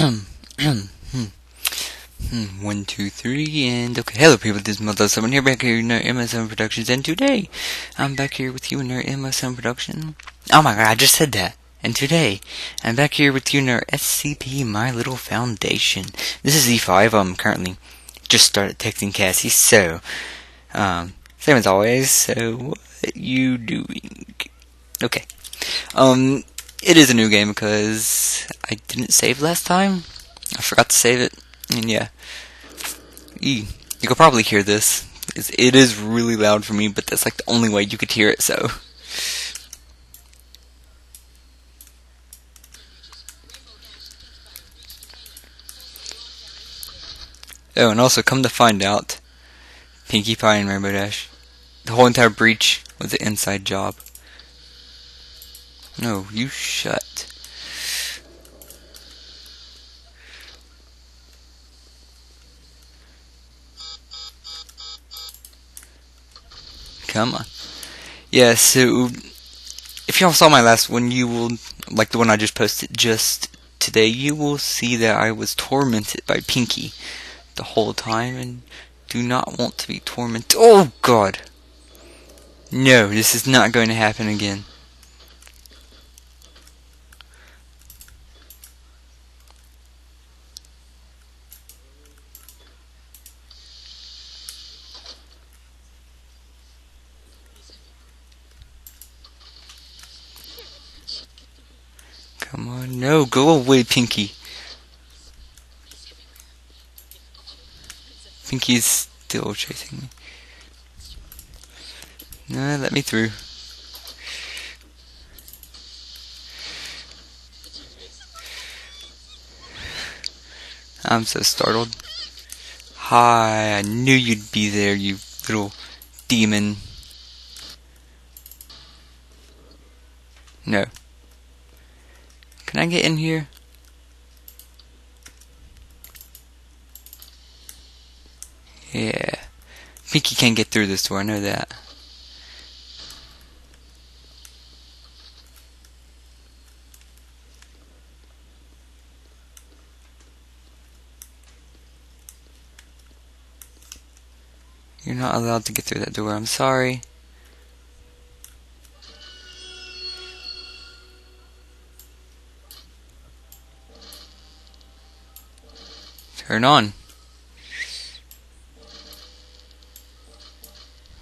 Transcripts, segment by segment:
One, two, three, and okay. Hello, people. This is Mother Seven here, back here in our MSM Productions, and today I'm back here with you in our MSM Production. Oh my God, I just said that. And today I'm back here with you in our SCP My Little Foundation. This is E5. I'm currently just started texting Cassie, so um, same as always. So what you doing? Okay. Um, it is a new game because I didn't save last time. I forgot to save it, and yeah. E, you could probably hear this. It's, it is really loud for me, but that's like the only way you could hear it, so. Oh, and also come to find out, Pinkie Pie and Rainbow Dash, the whole entire breach was an inside job. No, you shut. Come on. Yeah, so if y'all saw my last one, you will like the one I just posted just today. You will see that I was tormented by Pinky the whole time and do not want to be tormented. Oh God! No, this is not going to happen again. Come on, no, go away, Pinky. Pinky's still chasing me. No, let me through. I'm so startled. Hi, I knew you'd be there, you little demon. No. Can I get in here? Yeah. Pinkie can't get through this door, I know that. You're not allowed to get through that door, I'm sorry. Turn on.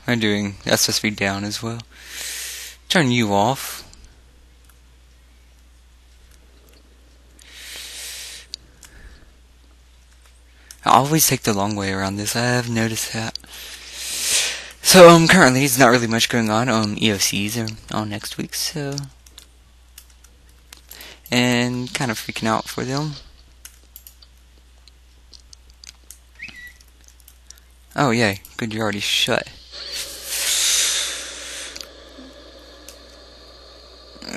I'm doing that's supposed to be down as well. Turn you off. I always take the long way around this. I have noticed that. So um currently there's not really much going on. Um EOCs are on next week, so and kind of freaking out for them. Oh, yay. Good, you're already shut.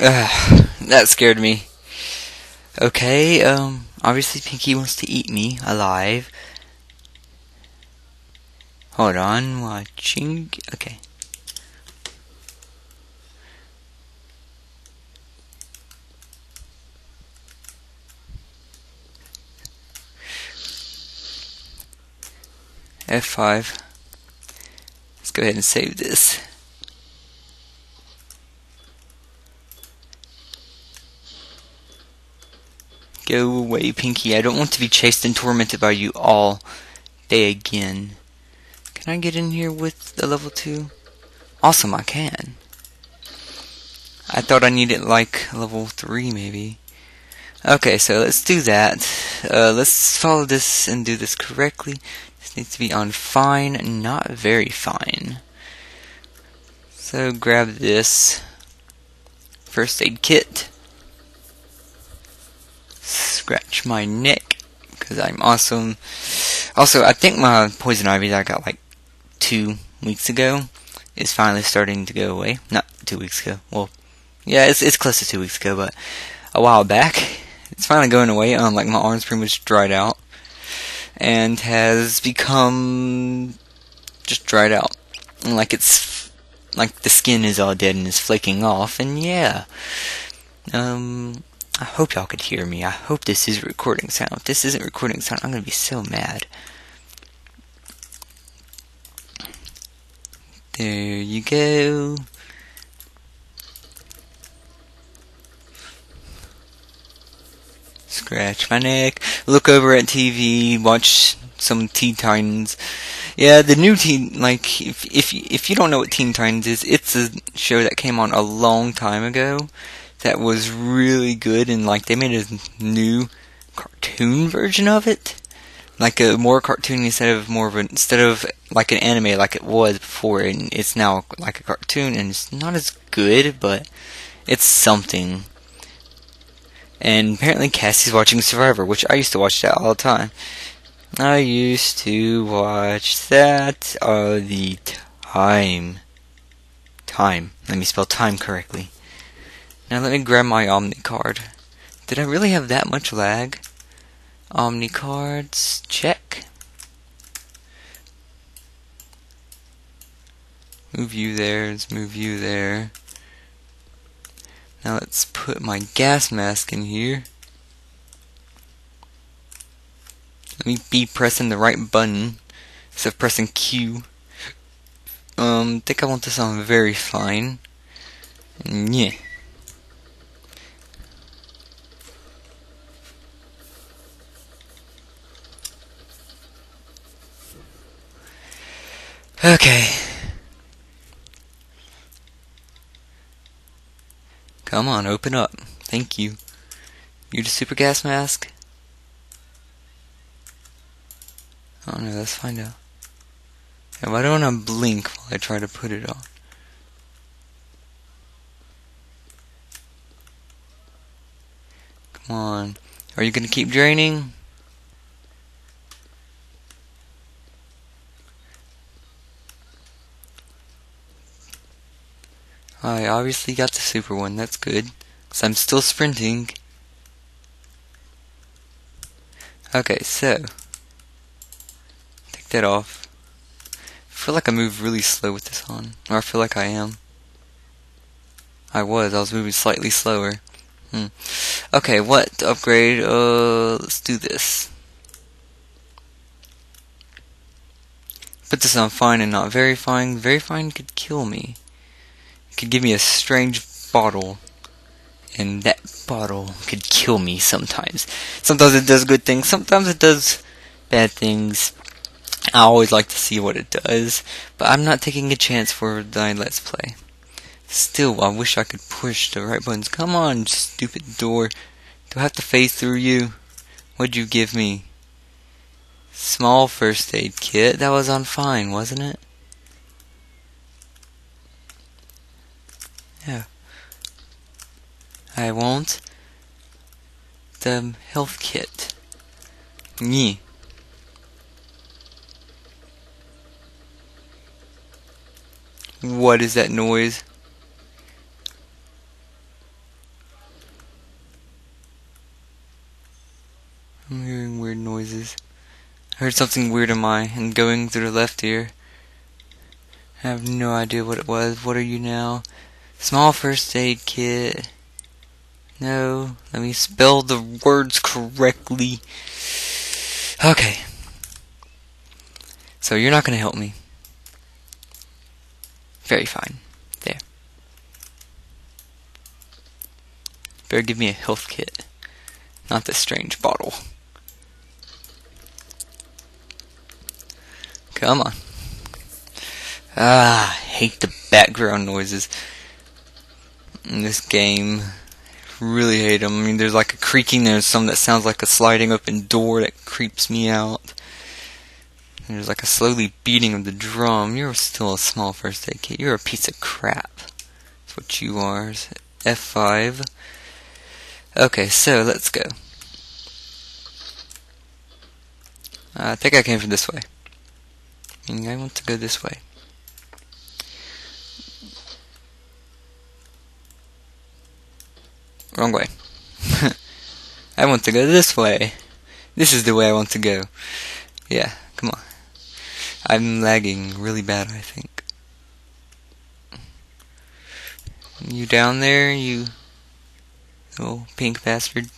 Ugh, that scared me. Okay, um, obviously Pinkie wants to eat me alive. Hold on, watching. Okay. F5. Let's go ahead and save this. Go away, Pinky. I don't want to be chased and tormented by you all day again. Can I get in here with the level 2? Awesome, I can. I thought I needed like level 3 maybe. Okay, so let's do that. Uh, let's follow this and do this correctly. This needs to be on fine, not very fine. So grab this first aid kit. Scratch my neck because I'm awesome. Also, I think my poison ivy that I got like two weeks ago is finally starting to go away. Not two weeks ago. Well, yeah, it's it's close to two weeks ago, but a while back. It's finally going away. Um, like my arms pretty much dried out and has become just dried out. And like it's like the skin is all dead and is flaking off, and yeah. Um, I hope y'all could hear me. I hope this is recording sound. If this isn't recording sound, I'm gonna be so mad. There you go. Scratch my neck. Look over at TV. Watch some Teen Titans. Yeah, the new Teen like if if if you don't know what Teen Titans is, it's a show that came on a long time ago that was really good and like they made a new cartoon version of it. Like a more cartoon instead of more of an instead of like an anime like it was before and it's now like a cartoon and it's not as good but it's something. And apparently Cassie's watching Survivor, which I used to watch that all the time. I used to watch that all the time. Time. Let me spell time correctly. Now let me grab my Omni card. Did I really have that much lag? Omni cards, check. Move you there, let's move you there. Now let's put my gas mask in here. Let me be pressing the right button instead of pressing Q. Um, I think I want this on very fine. Yeah. Okay. Come on, open up. Thank you. You the super gas mask? Oh no, let's find out. Yeah, why don't I blink while I try to put it on? Come on. Are you gonna keep draining? I obviously got the super one, that's good. Because I'm still sprinting. Okay, so. Take that off. I feel like I move really slow with this on. Or I feel like I am. I was, I was moving slightly slower. Hmm. Okay, what upgrade? Uh, let's do this. Put this on fine and not very fine. Very fine could kill me could give me a strange bottle. And that bottle could kill me sometimes. Sometimes it does good things, sometimes it does bad things. I always like to see what it does, but I'm not taking a chance for the Let's Play. Still, I wish I could push the right buttons. Come on, stupid door. Do I have to phase through you? What'd you give me? Small first aid kit. That was on fine, wasn't it? Yeah. I want the health kit. Yeah. What is that noise? I'm hearing weird noises. I heard something weird in my and going through the left ear. I have no idea what it was. What are you now? Small first aid kit. No, let me spell the words correctly. Okay. So you're not going to help me. Very fine. There. Better give me a health kit. Not this strange bottle. Come on. Ah, hate the background noises in this game. Really hate them. I mean, there's like a creaking. There's some that sounds like a sliding open door that creeps me out. And there's like a slowly beating of the drum. You're still a small first aid kit. You're a piece of crap. That's what you are. F5. Okay, so let's go. I think I came from this way. I, mean, I want to go this way. Wrong way. I want to go this way. This is the way I want to go. Yeah, come on. I'm lagging really bad, I think. You down there? You Little pink bastard.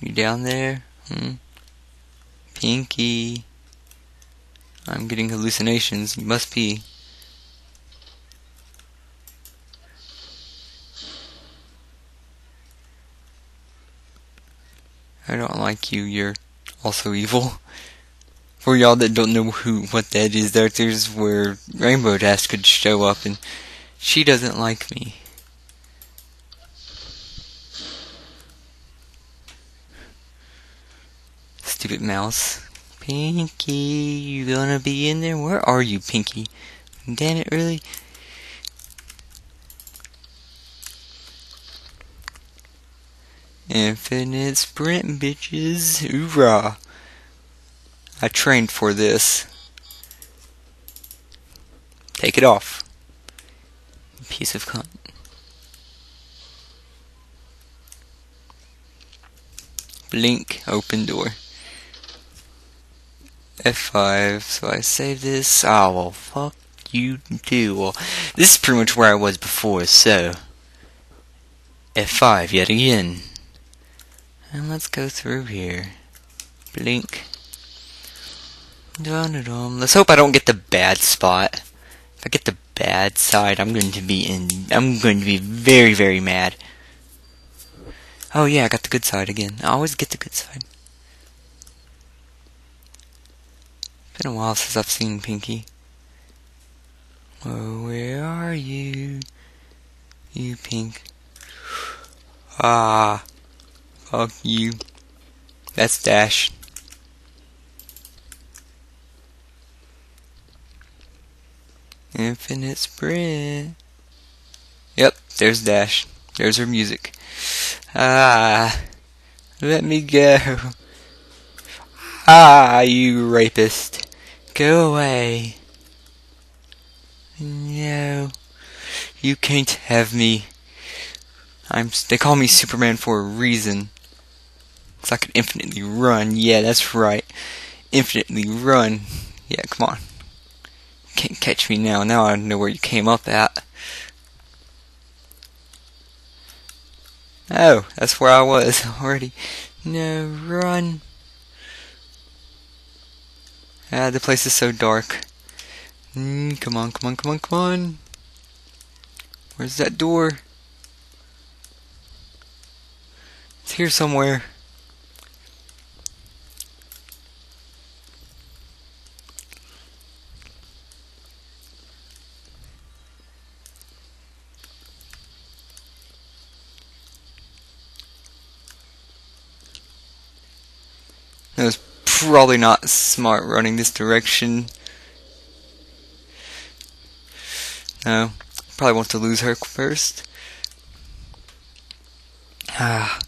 You down there? Hmm? Pinky. I'm getting hallucinations. You must be. I don't like you. You're also evil. For y'all that don't know who what that is, there there's where Rainbow Dash could show up, and she doesn't like me. Stupid mouse. Pinky, you gonna be in there? Where are you, Pinky? Damn it, really? Infinite sprint, bitches. Hoorah. I trained for this. Take it off. Piece of cunt. Blink, open door. F5, so I save this. Oh, well, fuck you do. Well, this is pretty much where I was before, so. F5 yet again. And let's go through here. Blink. Dun -dun -dun. Let's hope I don't get the bad spot. If I get the bad side, I'm going to be in. I'm going to be very, very mad. Oh yeah, I got the good side again. I always get the good side. Been a while since I've seen Pinky. Oh, where are you? You pink. Ah. Fuck you. That's Dash. Infinite sprint. Yep, there's Dash. There's her music. Ah. Let me go. Ah, you rapist. Go away. No. You can't have me. I'm. They call me Superman for a reason. I could infinitely run. Yeah, that's right. Infinitely run. Yeah, come on. Can't catch me now. Now I know where you came up at. Oh, that's where I was already. No, run. Ah, the place is so dark. Mm, come on, come on, come on, come on. Where's that door? It's here somewhere. It was probably not smart running this direction. No, probably want to lose her first. Ah,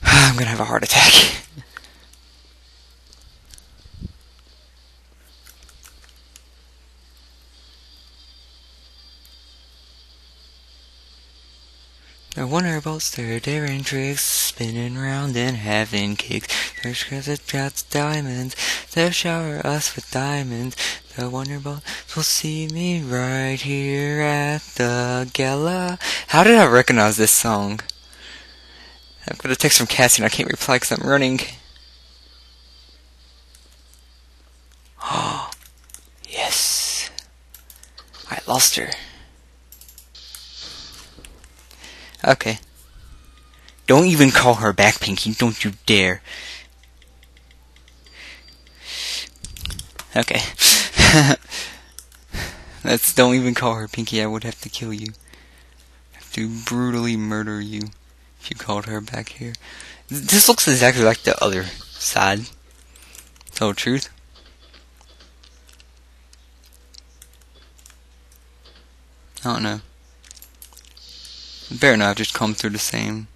I'm gonna have a heart attack. The wonder about their daring tricks, spinning round and having kicks. Cause it got diamonds, they'll shower us with diamonds. The wonderbolt will see me right here at the gala. How did I recognize this song? I've got a text from Cassie and I can't reply because I'm running. Oh, yes. I lost her. Okay. Don't even call her back, Pinky. Don't you dare. Okay. That's don't even call her Pinky. I would have to kill you. I have to brutally murder you if you called her back here. This looks exactly like the other side. Tell the truth. I don't know. Better not just come through the same.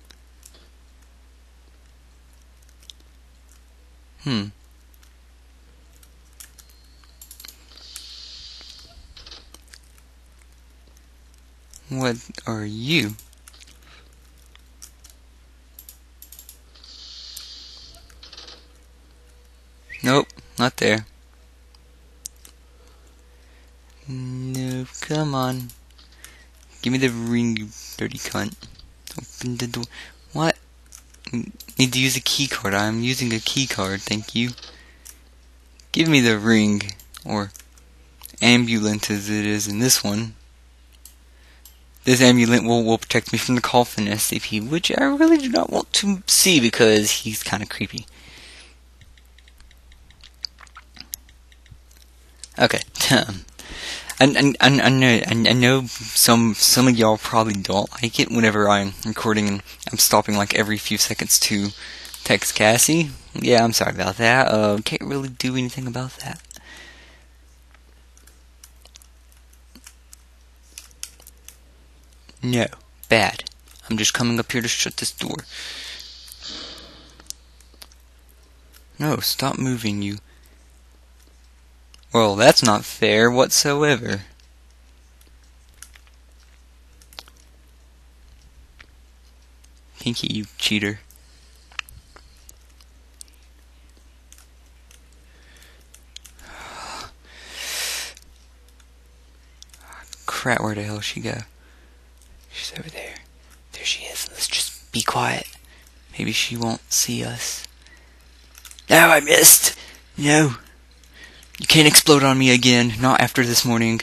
Hmm. What are you? Nope, not there. Nope, come on. Give me the ring, you dirty cunt. Open the door. Need to use a key card. I'm using a key card, thank you. Give me the ring. Or amulet as it is in this one. This amulet will, will protect me from the coffin SCP, which I really do not want to see because he's kind of creepy. Okay, um, I, I, I, know I, know some some of y'all probably don't like it whenever I'm recording and I'm stopping like every few seconds to text Cassie. Yeah, I'm sorry about that. Uh, can't really do anything about that. No, bad. I'm just coming up here to shut this door. No, stop moving, you. Well, that's not fair whatsoever. Pinky, you cheater. Crap, where the hell she go? She's over there. There she is. Let's just be quiet. Maybe she won't see us. No, I missed! No. You can't explode on me again. Not after this morning.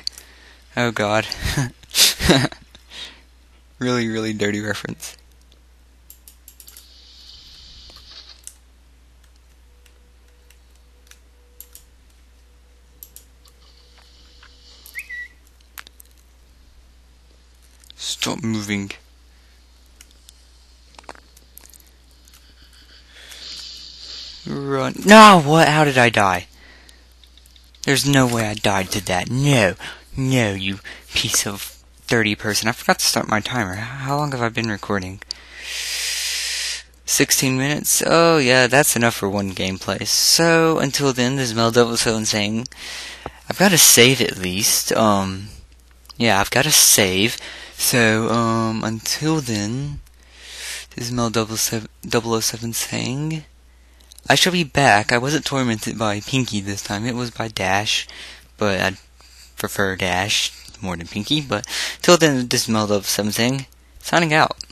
Oh god. really, really dirty reference. Stop moving. Run. No, what? How did I die? There's no way I died to that. No. No, you piece of dirty person. I forgot to start my timer. How long have I been recording? 16 minutes? Oh, yeah, that's enough for one gameplay. So, until then, this is Mel Double Seven saying, I've got to save at least. Um, yeah, I've got to save. So, um, until then, this is Mel 007 saying, I shall be back. I wasn't tormented by Pinky this time. It was by Dash, but I'd prefer Dash more than Pinky. But till then, this is Mel 007 saying, signing out.